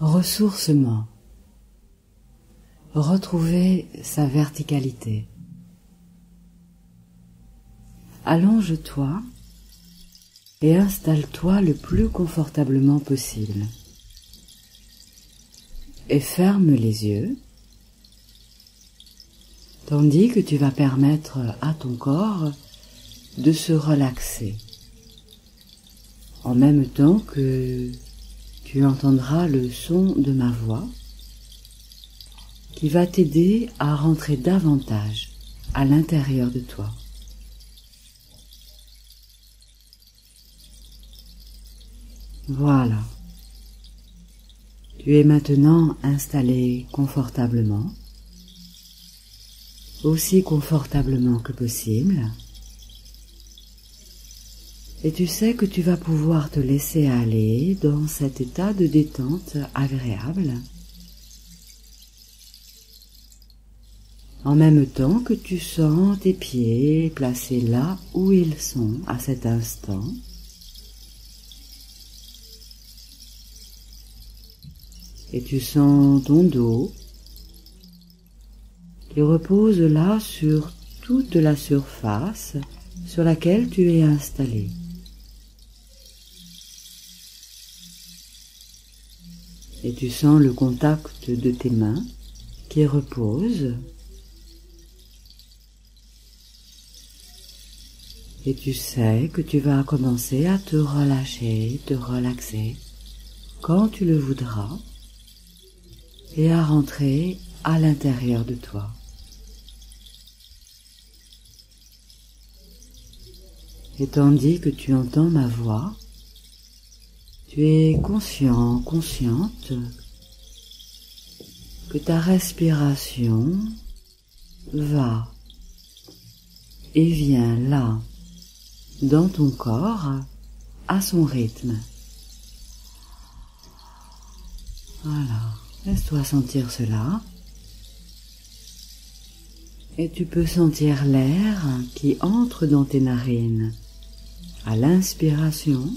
Ressourcement. Retrouver sa verticalité. Allonge-toi et installe-toi le plus confortablement possible. Et ferme les yeux, tandis que tu vas permettre à ton corps de se relaxer, en même temps que tu entendras le son de ma voix qui va t'aider à rentrer davantage à l'intérieur de toi. Voilà. Tu es maintenant installé confortablement, aussi confortablement que possible, et tu sais que tu vas pouvoir te laisser aller dans cet état de détente agréable, en même temps que tu sens tes pieds placés là où ils sont à cet instant, et tu sens ton dos qui repose là sur toute la surface sur laquelle tu es installé. Et tu sens le contact de tes mains qui reposent. Et tu sais que tu vas commencer à te relâcher, te relaxer quand tu le voudras et à rentrer à l'intérieur de toi. Et tandis que tu entends ma voix, tu es conscient, consciente que ta respiration va et vient là, dans ton corps, à son rythme. Voilà. Laisse-toi sentir cela. Et tu peux sentir l'air qui entre dans tes narines à l'inspiration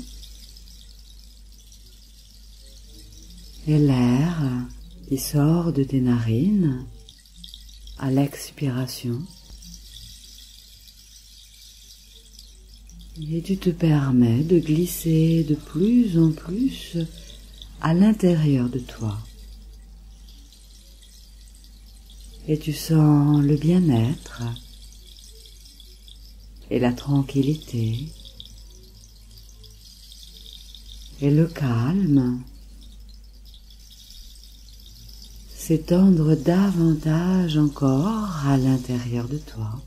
et l'air qui sort de tes narines à l'expiration. Et tu te permets de glisser de plus en plus à l'intérieur de toi. et tu sens le bien-être et la tranquillité et le calme s'étendre davantage encore à l'intérieur de toi.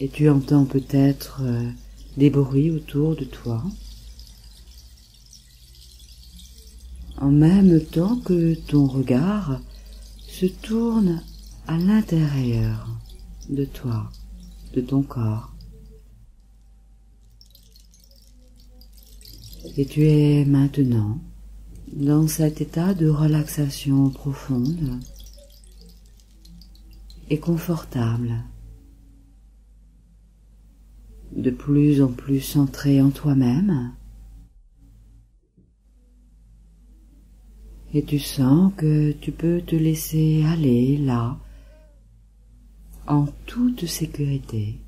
Et tu entends peut-être euh, des bruits autour de toi. en même temps que ton regard se tourne à l'intérieur de toi, de ton corps. Et tu es maintenant dans cet état de relaxation profonde et confortable, de plus en plus centré en toi-même, et tu sens que tu peux te laisser aller là, en toute sécurité,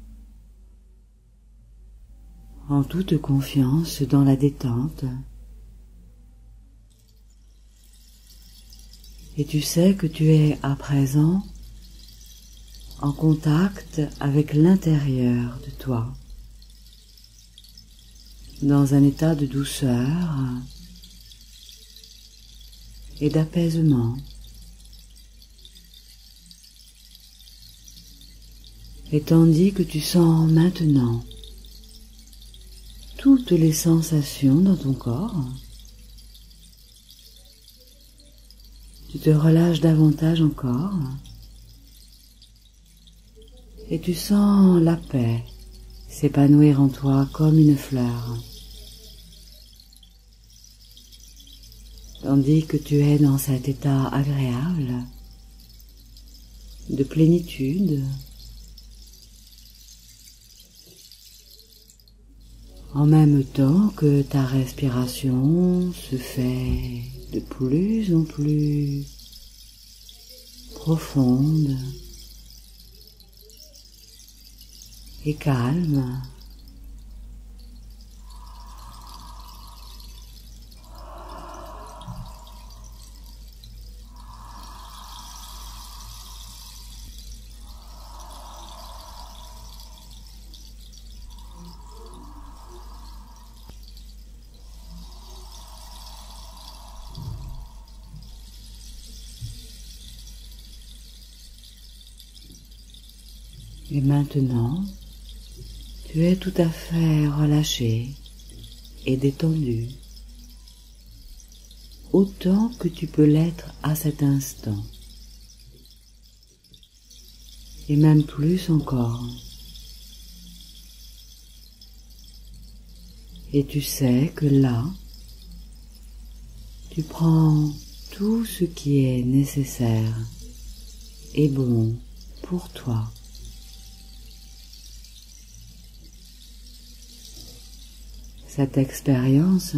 en toute confiance dans la détente. Et tu sais que tu es à présent en contact avec l'intérieur de toi, dans un état de douceur, et d'apaisement. Et tandis que tu sens maintenant toutes les sensations dans ton corps, tu te relâches davantage encore et tu sens la paix s'épanouir en toi comme une fleur. tandis que tu es dans cet état agréable de plénitude, en même temps que ta respiration se fait de plus en plus profonde et calme. Et maintenant, tu es tout à fait relâché et détendu, autant que tu peux l'être à cet instant, et même plus encore. Et tu sais que là, tu prends tout ce qui est nécessaire et bon pour toi. Cette expérience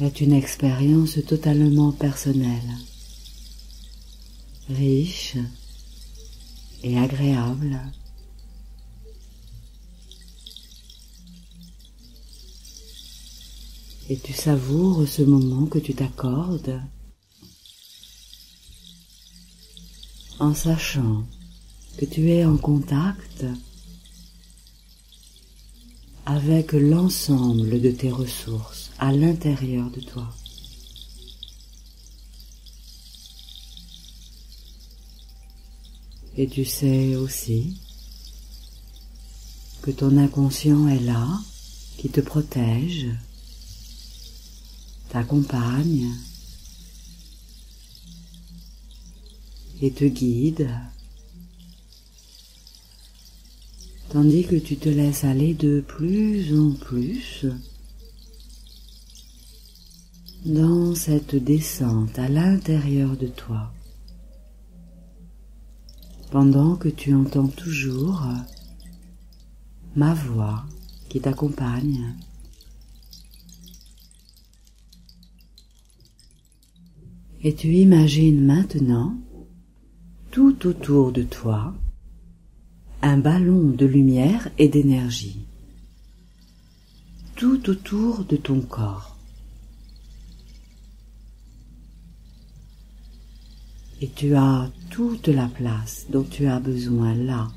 est une expérience totalement personnelle, riche et agréable. Et tu savoures ce moment que tu t'accordes en sachant que tu es en contact avec l'ensemble de tes ressources à l'intérieur de toi. Et tu sais aussi que ton inconscient est là, qui te protège, t'accompagne et te guide tandis que tu te laisses aller de plus en plus dans cette descente à l'intérieur de toi, pendant que tu entends toujours ma voix qui t'accompagne. Et tu imagines maintenant tout autour de toi un ballon de lumière et d'énergie tout autour de ton corps. Et tu as toute la place dont tu as besoin là,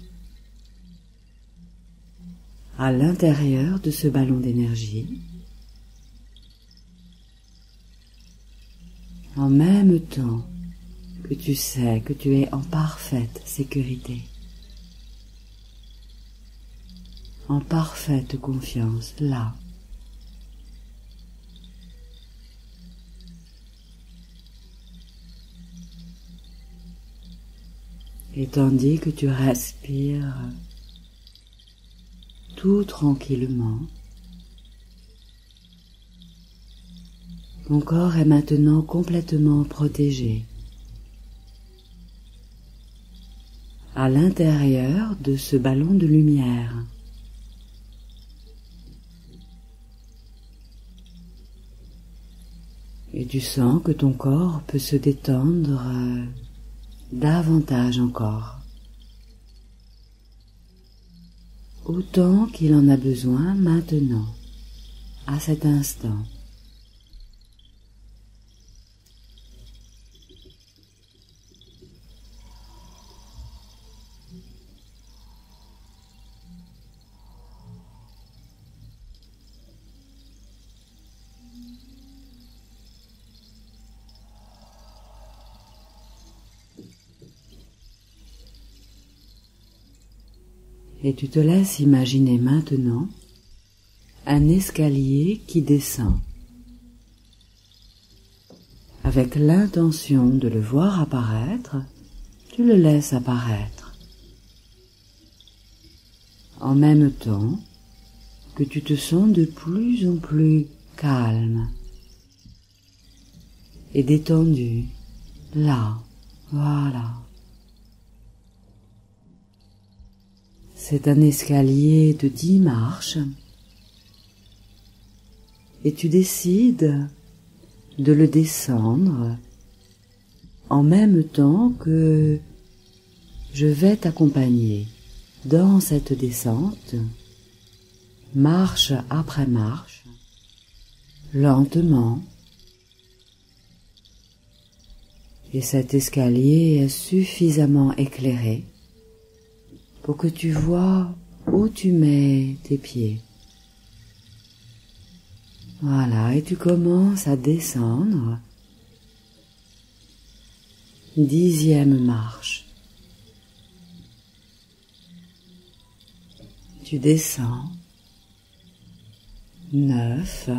à l'intérieur de ce ballon d'énergie, en même temps que tu sais que tu es en parfaite sécurité. En parfaite confiance là. Et tandis que tu respires tout tranquillement, ton corps est maintenant complètement protégé. à l'intérieur de ce ballon de lumière. Et tu sens que ton corps peut se détendre euh, davantage encore. Autant qu'il en a besoin maintenant, à cet instant. Et tu te laisses imaginer maintenant un escalier qui descend. Avec l'intention de le voir apparaître, tu le laisses apparaître. En même temps que tu te sens de plus en plus calme et détendu, là, voilà. C'est un escalier de dix marches. Et tu décides de le descendre en même temps que je vais t'accompagner dans cette descente, marche après marche, lentement, et cet escalier est suffisamment éclairé pour que tu vois où tu mets tes pieds. Voilà, et tu commences à descendre. Dixième marche. Tu descends. Neuf.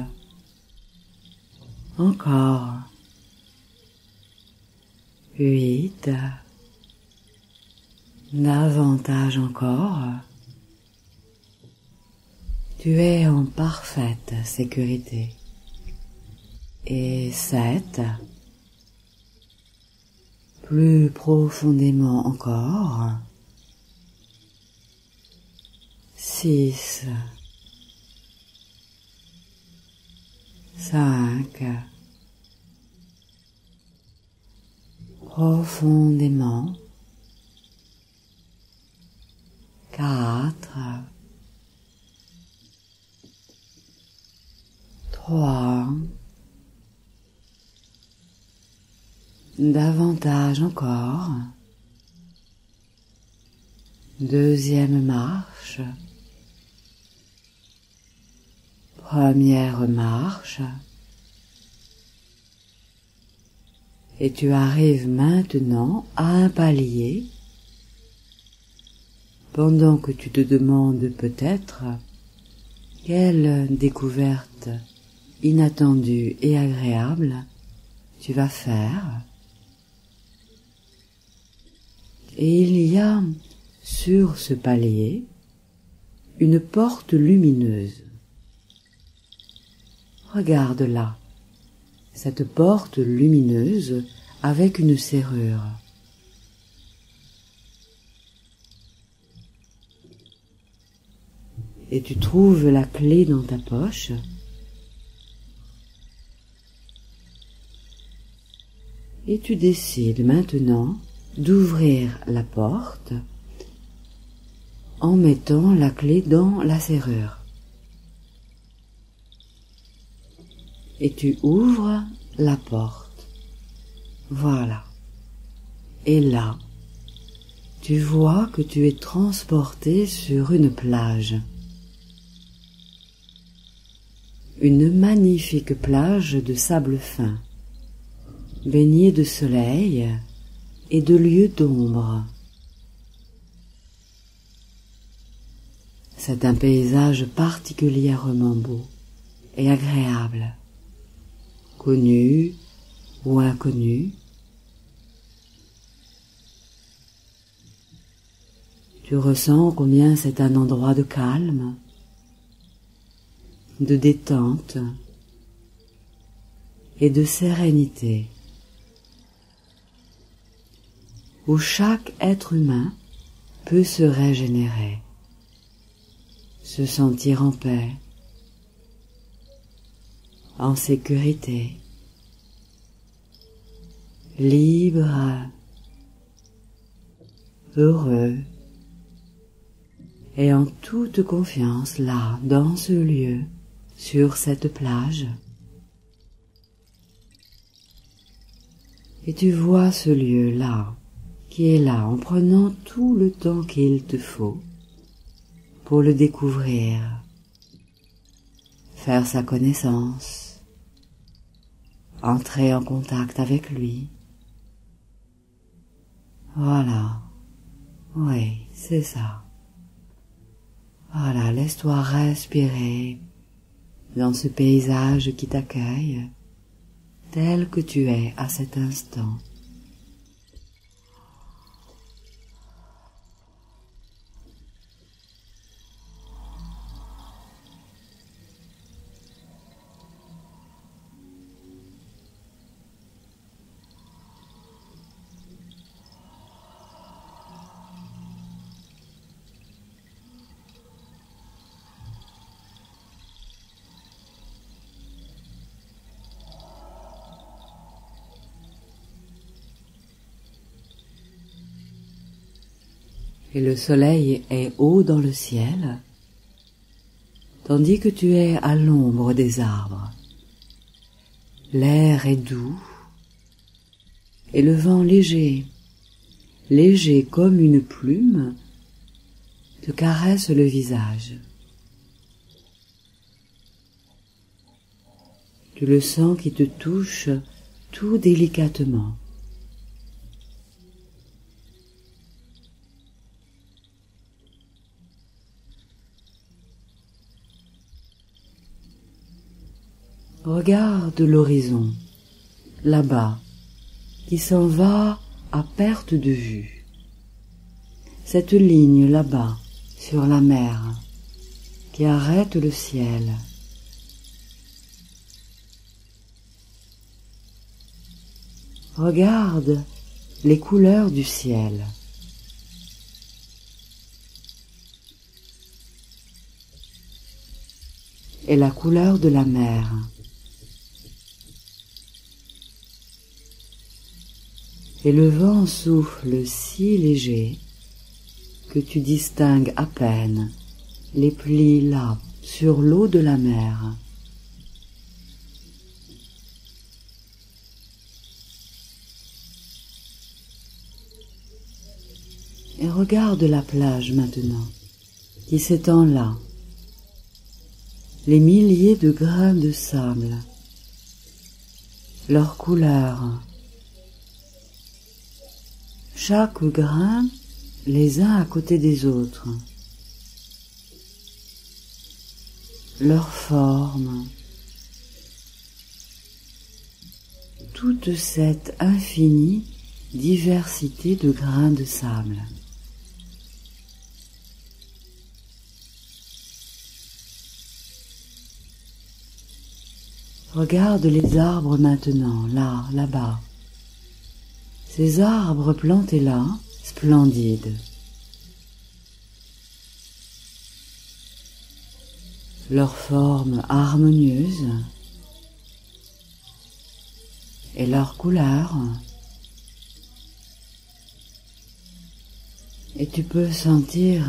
Encore. Huit. Davantage encore. Tu es en parfaite sécurité. Et sept, plus profondément encore, six, cinq, profondément, quatre, trois, davantage encore, deuxième marche, première marche, et tu arrives maintenant à un palier pendant que tu te demandes peut-être quelle découverte inattendu et agréable tu vas faire. Et il y a sur ce palier une porte lumineuse. Regarde là, cette porte lumineuse avec une serrure. Et tu trouves la clé dans ta poche et tu décides maintenant d'ouvrir la porte en mettant la clé dans la serrure. Et tu ouvres la porte. Voilà. Et là, tu vois que tu es transporté sur une plage. Une magnifique plage de sable fin baigné de soleil et de lieux d'ombre. C'est un paysage particulièrement beau et agréable, connu ou inconnu. Tu ressens combien c'est un endroit de calme, de détente et de sérénité. Où chaque être humain peut se régénérer, se sentir en paix, en sécurité, libre, heureux et en toute confiance là, dans ce lieu, sur cette plage. Et tu vois ce lieu là, qui est là en prenant tout le temps qu'il te faut pour le découvrir, faire sa connaissance, entrer en contact avec lui. Voilà, oui, c'est ça. Voilà, laisse-toi respirer dans ce paysage qui t'accueille tel que tu es à cet instant. Et le soleil est haut dans le ciel, tandis que tu es à l'ombre des arbres. L'air est doux et le vent léger, léger comme une plume, te caresse le visage. Tu le sens qui te touche tout délicatement. Regarde l'horizon, là-bas, qui s'en va à perte de vue. Cette ligne là-bas, sur la mer, qui arrête le ciel. Regarde les couleurs du ciel. Et la couleur de la mer. Et le vent souffle si léger que tu distingues à peine les plis là sur l'eau de la mer. Et regarde la plage maintenant, qui s'étend là, les milliers de grains de sable, leur couleur, chaque grain les uns à côté des autres. Leur forme, toute cette infinie diversité de grains de sable. Regarde les arbres maintenant, là, là-bas ces arbres plantés là, splendides. Leur forme harmonieuse et leur couleur. Et tu peux sentir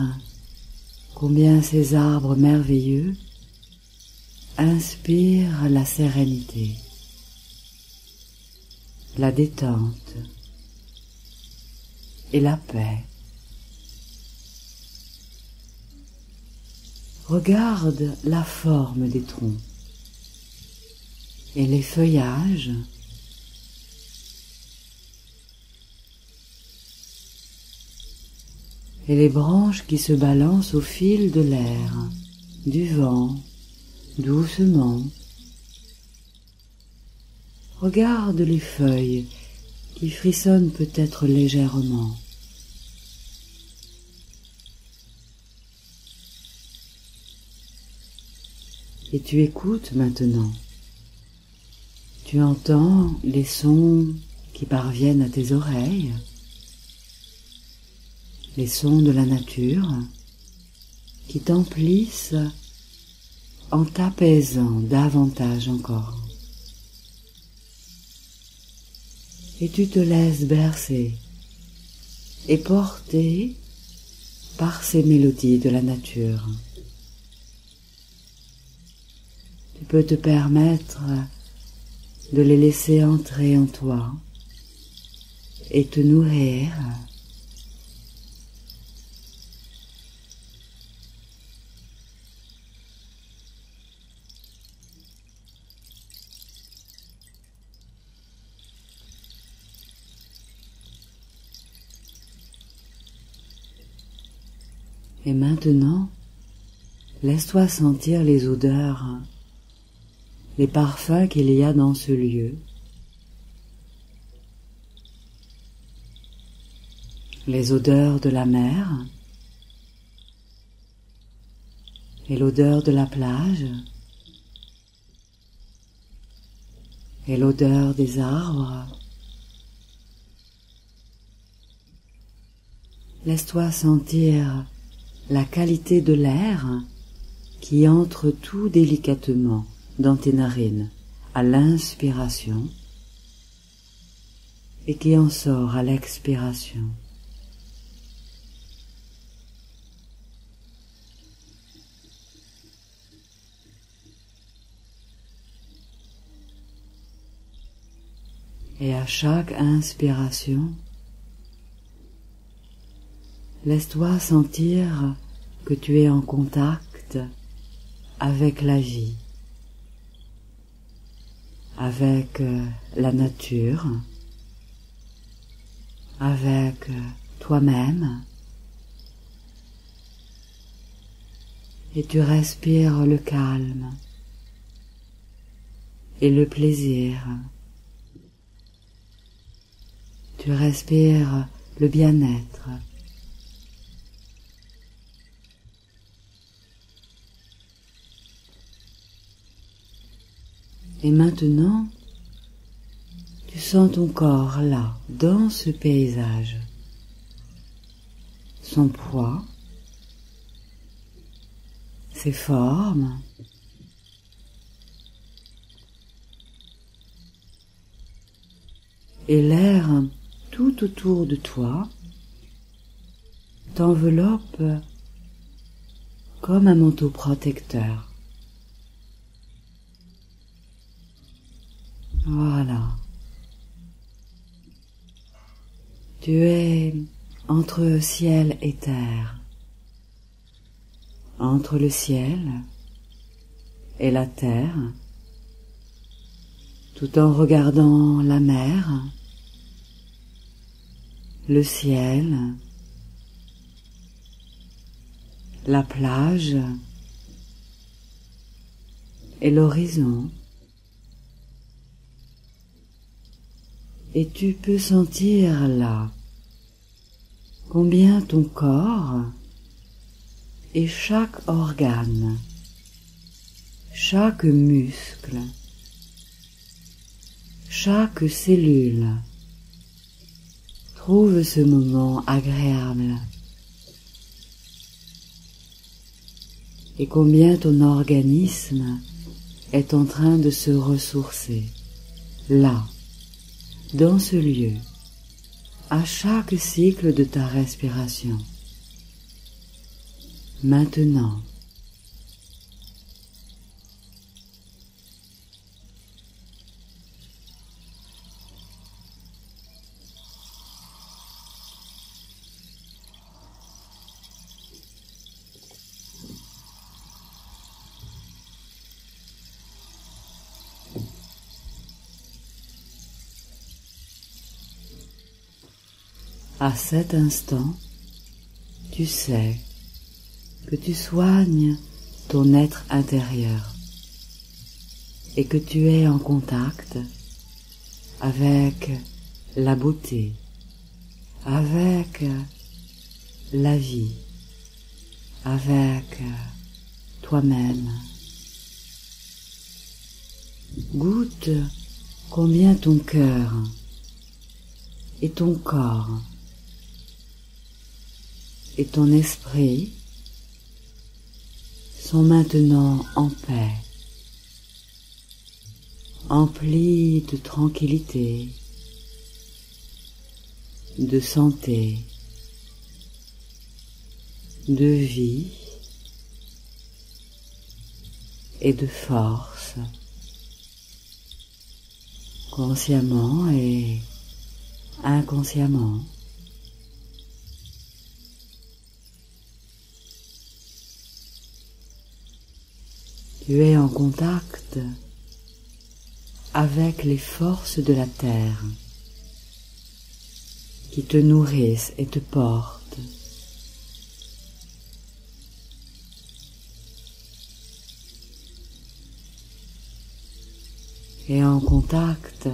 combien ces arbres merveilleux inspirent la sérénité, la détente et la paix. Regarde la forme des troncs et les feuillages. Et les branches qui se balancent au fil de l'air, du vent, doucement. Regarde les feuilles qui frissonnent peut-être légèrement. Et tu écoutes maintenant. Tu entends les sons qui parviennent à tes oreilles, les sons de la nature qui t'emplissent en t'apaisant davantage encore. Et tu te laisses bercer et porter par ces mélodies de la nature. Tu peux te permettre de les laisser entrer en toi et te nourrir. Et maintenant, laisse-toi sentir les odeurs les parfums qu'il y a dans ce lieu. Les odeurs de la mer et l'odeur de la plage et l'odeur des arbres. Laisse-toi sentir la qualité de l'air qui entre tout délicatement dans tes narines à l'inspiration et qui en sort à l'expiration. Et à chaque inspiration, laisse-toi sentir que tu es en contact avec la vie avec euh, la nature, avec euh, toi-même. Et tu respires le calme et le plaisir. Tu respires le bien-être. Et maintenant, tu sens ton corps là, dans ce paysage. Son poids, ses formes, et l'air tout autour de toi t'enveloppe comme un manteau protecteur. Voilà. Tu es entre ciel et terre, entre le ciel et la terre, tout en regardant la mer, le ciel, la plage. Et l'horizon. Et tu peux sentir là combien ton corps et chaque organe, chaque muscle, chaque cellule Trouve ce moment agréable. Et combien ton organisme est en train de se ressourcer, là, dans ce lieu, à chaque cycle de ta respiration. Maintenant, À cet instant, tu sais que tu soignes ton être intérieur et que tu es en contact avec la beauté, avec la vie, avec toi-même. Goûte combien ton cœur et ton corps et ton esprit sont maintenant en paix, emplis de tranquillité, de santé, de vie et de force, consciemment et inconsciemment. Tu es en contact avec les forces de la terre qui te nourrissent et te portent. Et en contact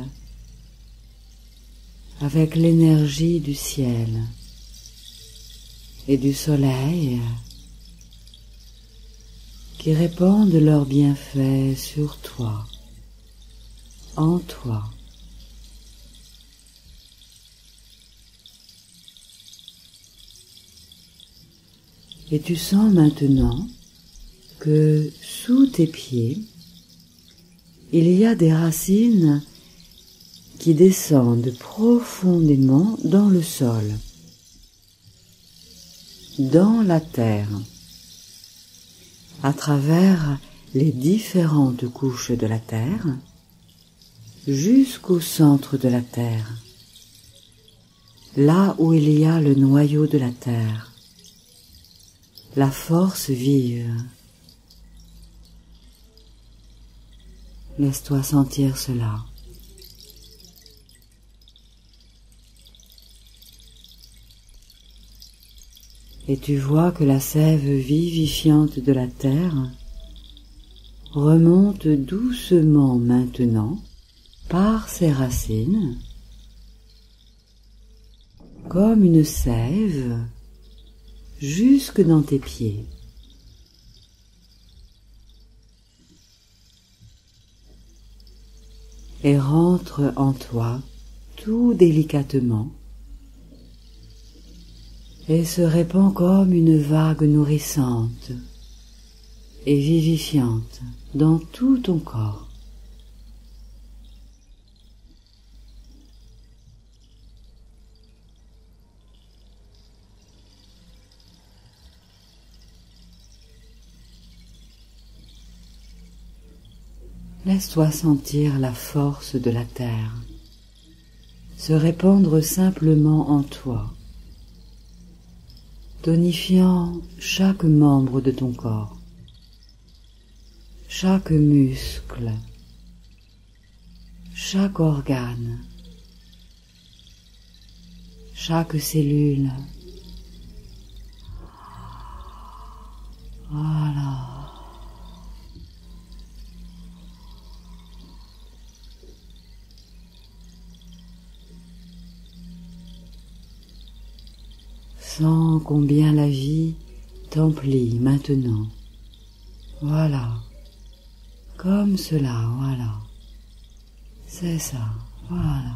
avec l'énergie du ciel et du soleil qui répandent leurs bienfaits sur toi, en toi. Et tu sens maintenant que sous tes pieds, il y a des racines qui descendent profondément dans le sol, dans la terre à travers les différentes couches de la terre, jusqu'au centre de la terre, là où il y a le noyau de la terre, la force vive. Laisse-toi sentir cela. Et tu vois que la sève vivifiante de la terre remonte doucement maintenant par ses racines comme une sève jusque dans tes pieds. Et rentre en toi tout délicatement et se répand comme une vague nourrissante et vivifiante dans tout ton corps. Laisse-toi sentir la force de la terre se répandre simplement en toi, tonifiant chaque membre de ton corps, chaque muscle, chaque organe, chaque cellule. Voilà. Sens combien la vie t'emplit maintenant. Voilà. Comme cela, voilà. C'est ça, voilà.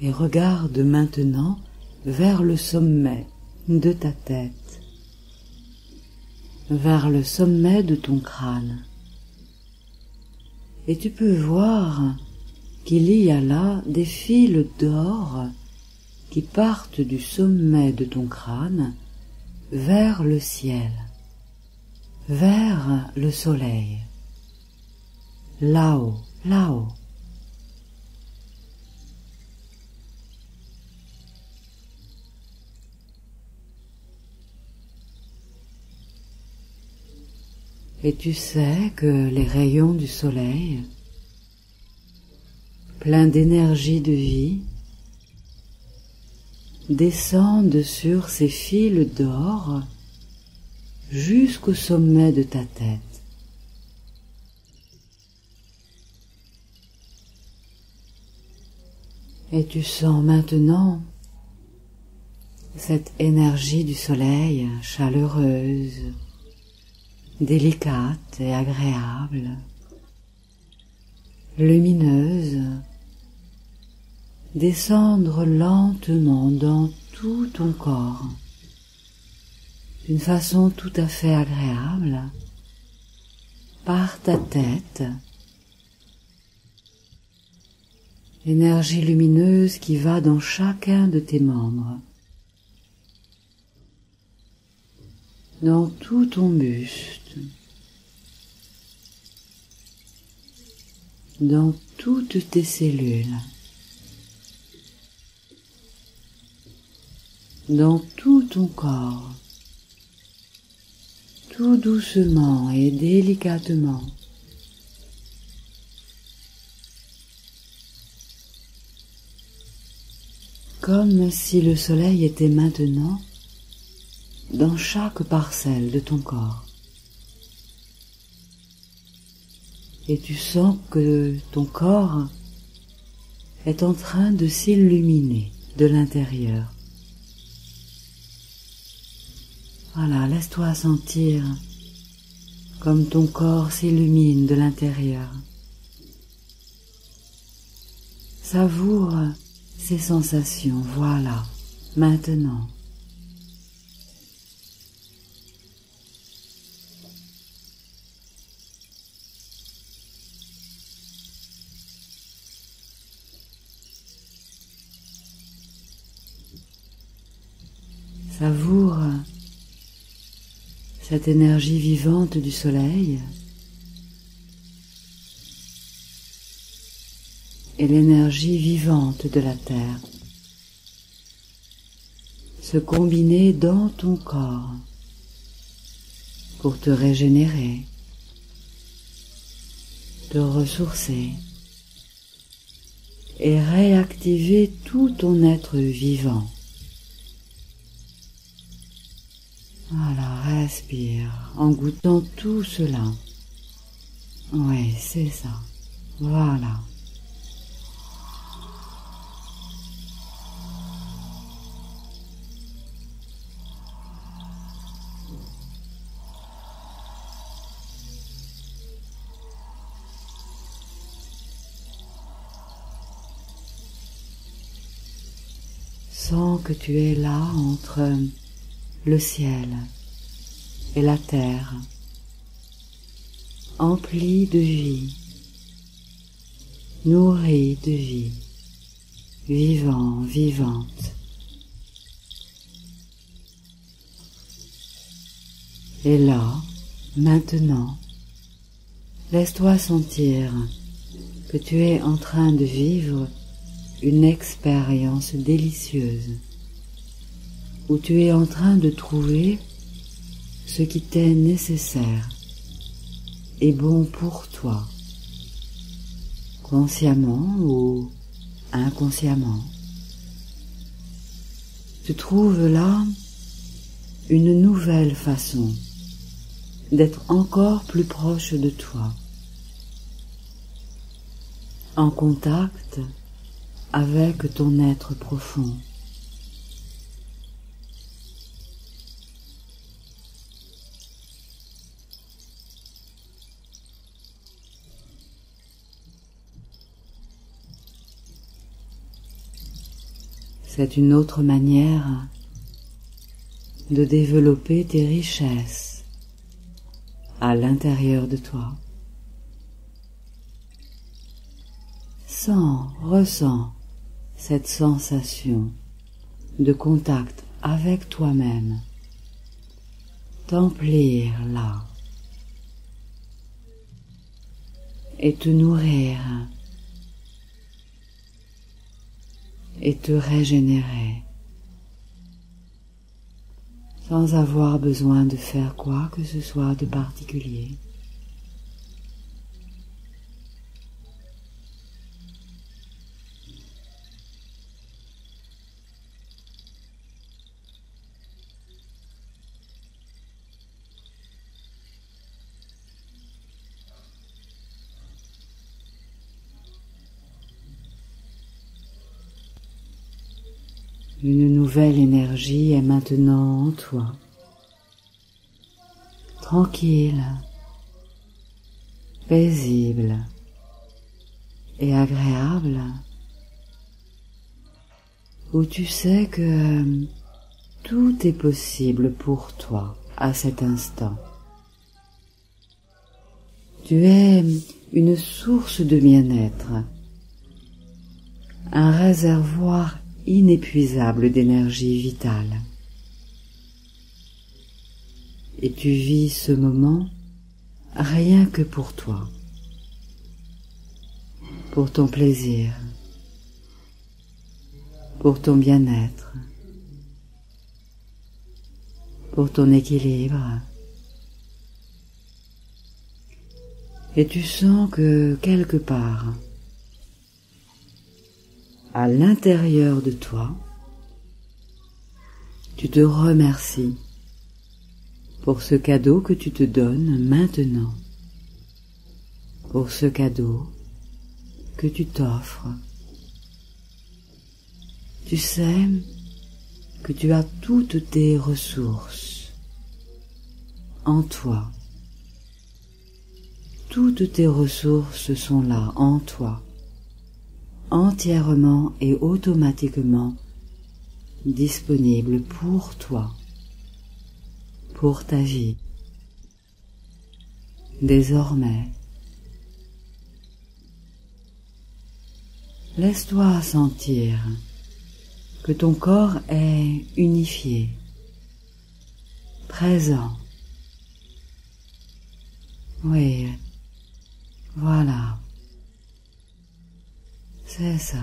Et regarde maintenant vers le sommet de ta tête vers le sommet de ton crâne. Et tu peux voir qu'il y a là des fils d'or qui partent du sommet de ton crâne vers le ciel, vers le soleil, là-haut, là-haut. Et tu sais que les rayons du soleil, pleins d'énergie de vie, descendent sur ces fils d'or jusqu'au sommet de ta tête. Et tu sens maintenant cette énergie du soleil chaleureuse, délicate et agréable, lumineuse, descendre lentement dans tout ton corps, d'une façon tout à fait agréable, par ta tête, énergie lumineuse qui va dans chacun de tes membres, dans tout ton buste, dans toutes tes cellules, dans tout ton corps, tout doucement et délicatement. Comme si le soleil était maintenant dans chaque parcelle de ton corps. et tu sens que ton corps est en train de s'illuminer de l'intérieur. Voilà, laisse-toi sentir comme ton corps s'illumine de l'intérieur. Savoure ces sensations, voilà, maintenant. Savoure cette énergie vivante du soleil. Et l'énergie vivante de la terre. Se combiner dans ton corps. Pour te régénérer, te ressourcer. Et réactiver tout ton être vivant. Voilà, respire en goûtant tout cela. Oui, c'est ça. Voilà. Sens que tu es là entre le ciel et la terre, empli de vie, nourri de vie, vivant, vivante. Et là, maintenant, laisse-toi sentir que tu es en train de vivre une expérience délicieuse où tu es en train de trouver ce qui t'est nécessaire et bon pour toi, consciemment ou inconsciemment. Tu trouves là une nouvelle façon d'être encore plus proche de toi, en contact avec ton être profond. C'est une autre manière de développer tes richesses à l'intérieur de toi. Sens, ressens cette sensation de contact avec toi-même, t'emplir là et te nourrir et te régénérer sans avoir besoin de faire quoi que ce soit de particulier. Une nouvelle énergie est maintenant en toi. Tranquille, paisible et agréable, où tu sais que tout est possible pour toi à cet instant. Tu es une source de bien-être, un réservoir inépuisable d'énergie vitale. Et tu vis ce moment rien que pour toi, pour ton plaisir, pour ton bien-être, pour ton équilibre. Et tu sens que quelque part, à l'intérieur de toi, tu te remercies pour ce cadeau que tu te donnes maintenant, pour ce cadeau que tu t'offres. Tu sais que tu as toutes tes ressources en toi. Toutes tes ressources sont là en toi entièrement et automatiquement disponible pour toi, pour ta vie. Désormais, laisse-toi sentir que ton corps est unifié présent. Oui, voilà. C'est ça.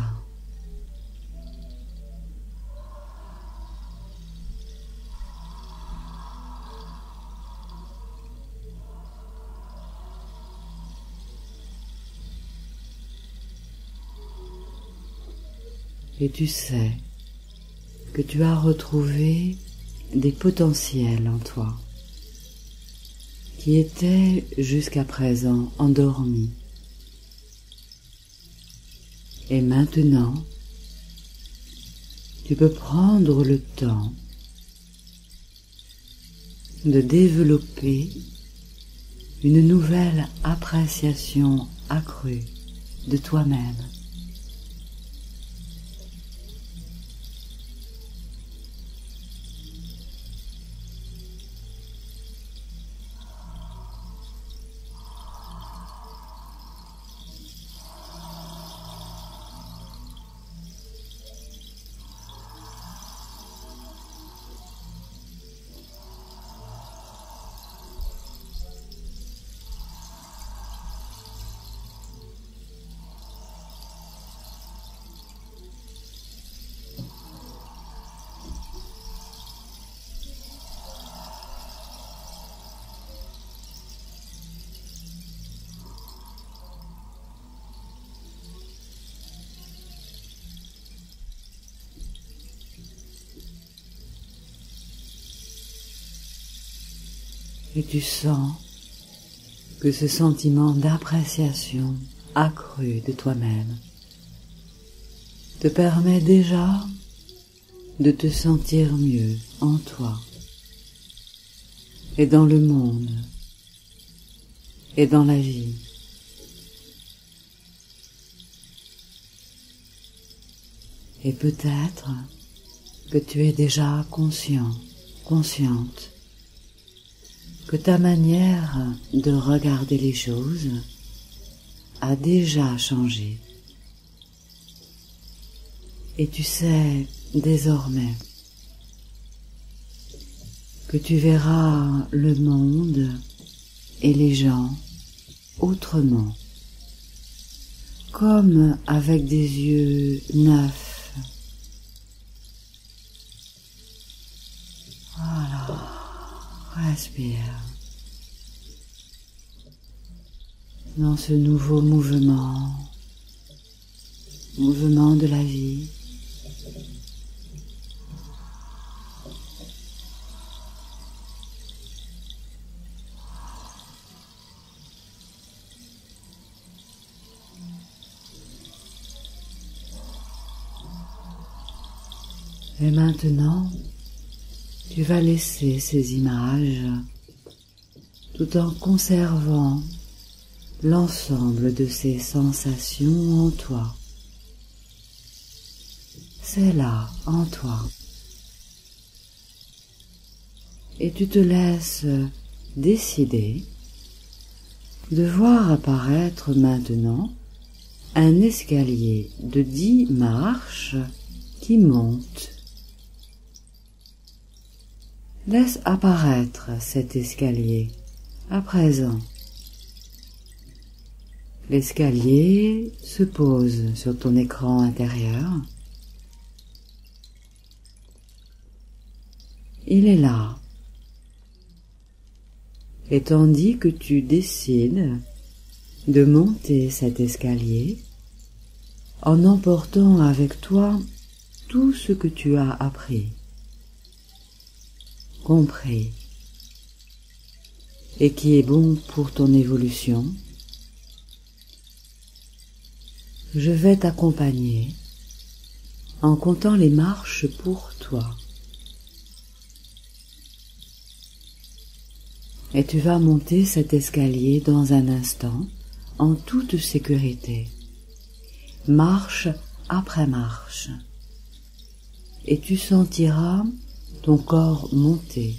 Et tu sais que tu as retrouvé des potentiels en toi qui étaient jusqu'à présent endormis. Et maintenant, tu peux prendre le temps de développer une nouvelle appréciation accrue de toi-même. Et tu sens que ce sentiment d'appréciation accrue de toi-même te permet déjà de te sentir mieux en toi et dans le monde et dans la vie. Et peut-être que tu es déjà conscient, consciente que ta manière de regarder les choses a déjà changé. Et tu sais désormais que tu verras le monde et les gens autrement, comme avec des yeux neufs Respire. Dans ce nouveau mouvement, mouvement de la vie. Et maintenant, tu vas laisser ces images tout en conservant l'ensemble de ces sensations en toi. C'est là, en toi. Et tu te laisses décider de voir apparaître maintenant un escalier de dix marches qui monte Laisse apparaître cet escalier à présent. L'escalier se pose sur ton écran intérieur. Il est là. Et tandis que tu décides de monter cet escalier, en emportant avec toi tout ce que tu as appris compris et qui est bon pour ton évolution, je vais t'accompagner en comptant les marches pour toi. Et tu vas monter cet escalier dans un instant en toute sécurité, marche après marche. Et tu sentiras ton corps monter,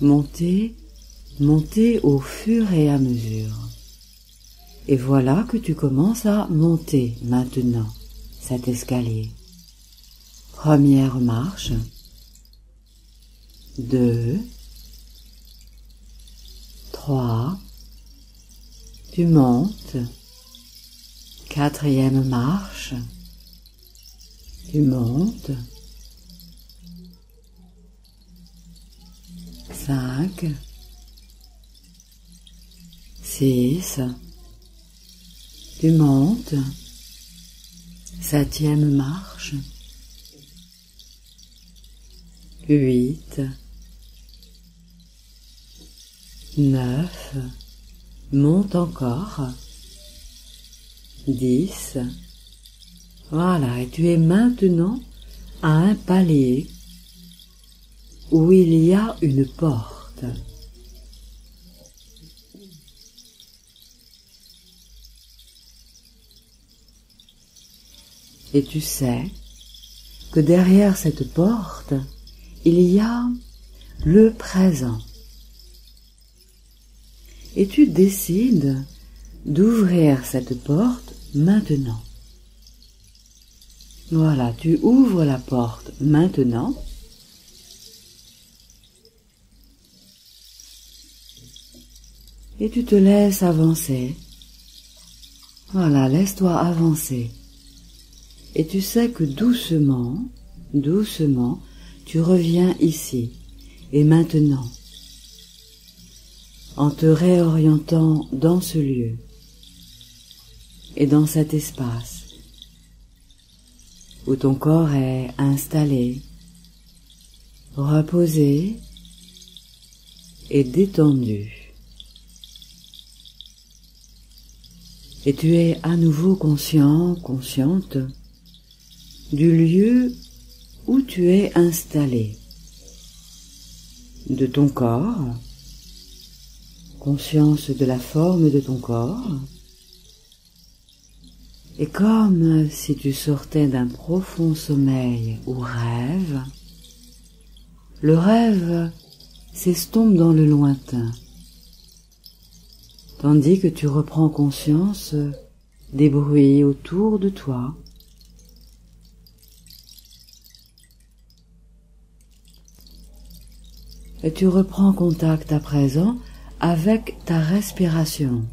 monter, monter au fur et à mesure. Et voilà que tu commences à monter maintenant cet escalier. Première marche, deux, trois, tu montes, quatrième marche, tu montes, cinq, six, tu montes, septième marche, huit, neuf, monte encore, dix, voilà, et tu es maintenant à un palier où il y a une porte. Et tu sais que derrière cette porte, il y a le présent. Et tu décides d'ouvrir cette porte maintenant. Voilà, tu ouvres la porte maintenant. Et tu te laisses avancer. Voilà, laisse-toi avancer. Et tu sais que doucement, doucement, tu reviens ici et maintenant, en te réorientant dans ce lieu et dans cet espace où ton corps est installé, reposé et détendu. Et tu es à nouveau conscient, consciente du lieu où tu es installé, de ton corps, conscience de la forme de ton corps, et comme si tu sortais d'un profond sommeil ou rêve, le rêve s'estompe dans le lointain, tandis que tu reprends conscience des bruits autour de toi, et tu reprends contact à présent avec ta respiration.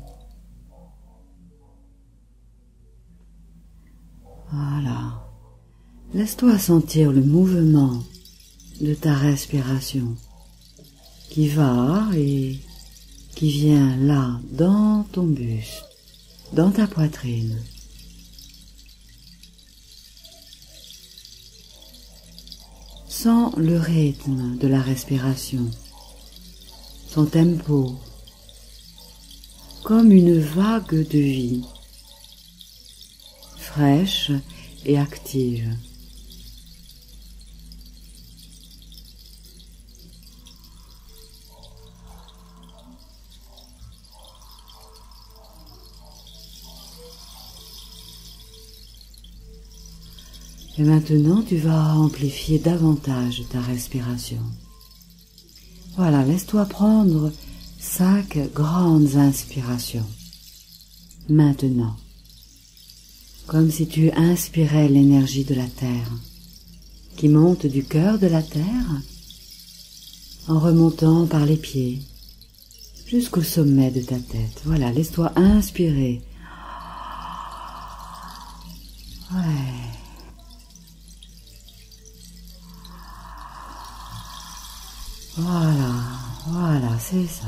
Voilà. Laisse-toi sentir le mouvement de ta respiration qui va et qui vient là dans ton buste, dans ta poitrine. Sens le rythme de la respiration, son tempo, comme une vague de vie, fraîche et active. Et maintenant, tu vas amplifier davantage ta respiration. Voilà, laisse-toi prendre cinq grandes inspirations. Maintenant, comme si tu inspirais l'énergie de la terre, qui monte du cœur de la terre, en remontant par les pieds, jusqu'au sommet de ta tête. Voilà, laisse-toi inspirer. Ouais. Voilà, voilà, ça.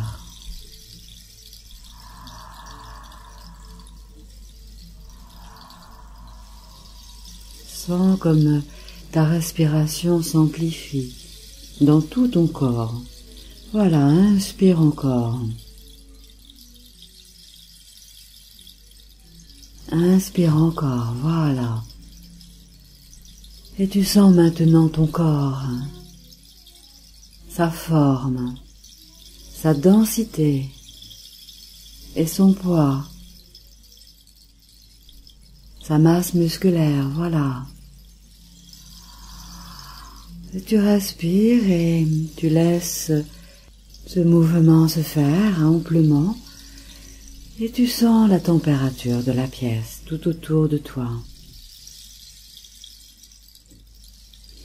Sens comme ta respiration s'amplifie dans tout ton corps. Voilà, inspire encore. Inspire encore, voilà. Et tu sens maintenant ton corps sa forme, sa densité et son poids, sa masse musculaire, voilà. Tu respires et tu laisses ce mouvement se faire amplement et tu sens la température de la pièce tout autour de toi.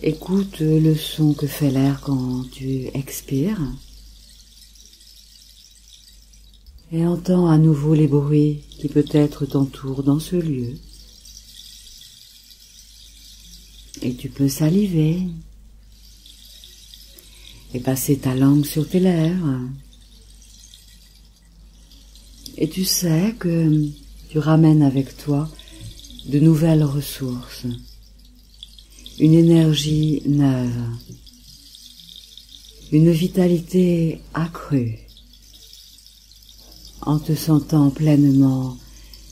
Écoute le son que fait l'air quand tu expires. Et entends à nouveau les bruits qui peut-être t'entourent dans ce lieu. Et tu peux saliver et passer ta langue sur tes lèvres. Et tu sais que tu ramènes avec toi de nouvelles ressources, une énergie neuve, une vitalité accrue, en te sentant pleinement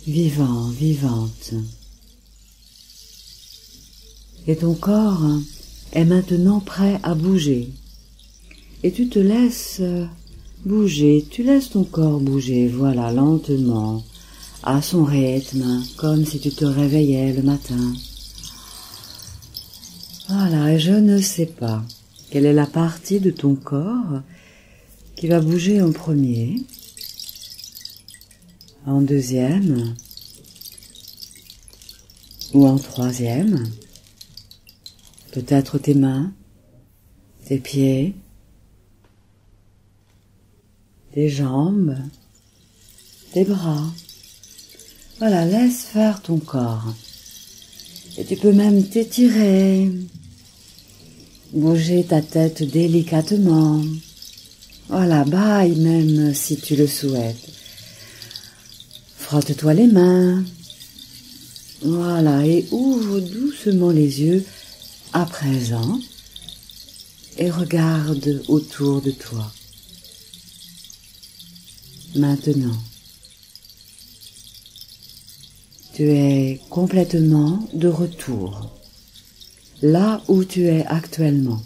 vivant, vivante. Et ton corps est maintenant prêt à bouger. Et tu te laisses bouger, tu laisses ton corps bouger, voilà, lentement, à son rythme, comme si tu te réveillais le matin. Voilà, et je ne sais pas quelle est la partie de ton corps qui va bouger en premier, en deuxième ou en troisième. Peut-être tes mains, tes pieds, tes jambes, tes bras. Voilà, laisse faire ton corps. Et tu peux même t'étirer, bouger ta tête délicatement. Voilà, baille même si tu le souhaites. Frotte-toi les mains. Voilà, et ouvre doucement les yeux à présent et regarde autour de toi. Maintenant, tu es complètement de retour, là où tu es actuellement,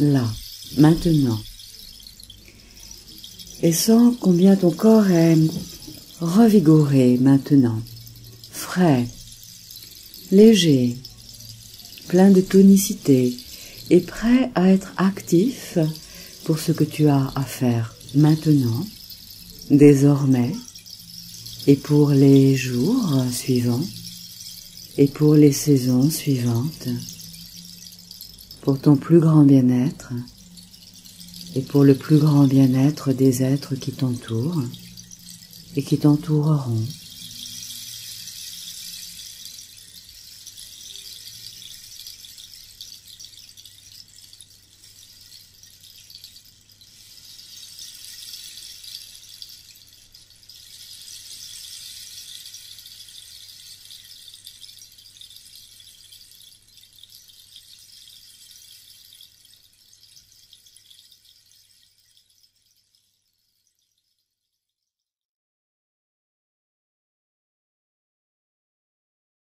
là, maintenant, et sens combien ton corps est revigoré maintenant, frais, léger, plein de tonicité. Et prêt à être actif pour ce que tu as à faire maintenant désormais, et pour les jours suivants, et pour les saisons suivantes, pour ton plus grand bien-être, et pour le plus grand bien-être des êtres qui t'entourent et qui t'entoureront.